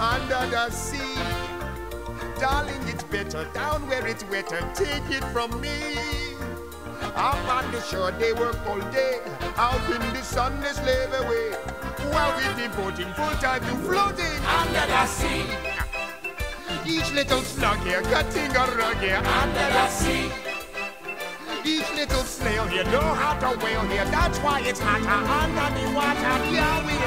under the sea. Darling, it's better down where it's wetter. Take it from me. Up on the shore, they work all day. Out in the sun, they slave away. While we devoting full time to floating under the sea. Each little slug here cutting a rug here under the sea. Each little snail here know how to wail here. That's why it's hotter under the water. Yeah, we